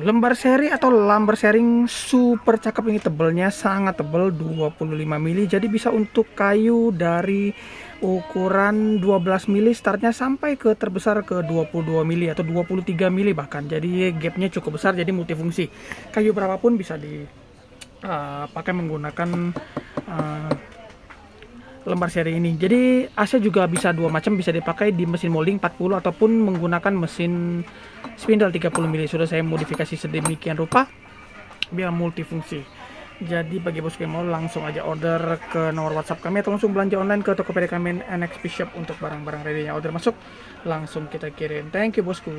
lembar seri atau lambar sharing super cakep ini tebelnya sangat tebel 25 mili jadi bisa untuk kayu dari ukuran 12 mili startnya sampai ke terbesar ke 22 mili atau 23 mili bahkan. Jadi gapnya cukup besar jadi multifungsi. Kayu berapapun bisa dipakai uh, menggunakan uh, lembar seri ini. Jadi AC juga bisa dua macam. Bisa dipakai di mesin molding 40 ataupun menggunakan mesin spindle 30 mili. Sudah saya modifikasi sedemikian rupa biar multifungsi. Jadi bagi bosku yang mau langsung aja order ke nomor WhatsApp kami atau langsung belanja online ke Tokopedia kami NXP Shop untuk barang-barang ready yang order masuk langsung kita kirim. Thank you bosku